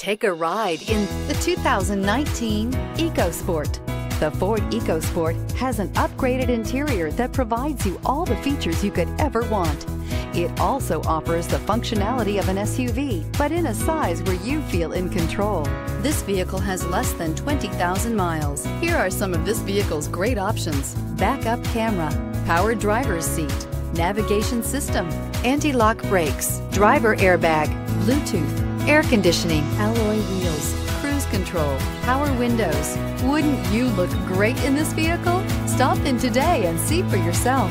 Take a ride in the 2019 EcoSport. The Ford EcoSport has an upgraded interior that provides you all the features you could ever want. It also offers the functionality of an SUV, but in a size where you feel in control. This vehicle has less than 20,000 miles. Here are some of this vehicle's great options. Backup camera, power driver's seat, navigation system, anti-lock brakes, driver airbag, Bluetooth, air conditioning, alloy wheels, cruise control, power windows. Wouldn't you look great in this vehicle? Stop in today and see for yourself.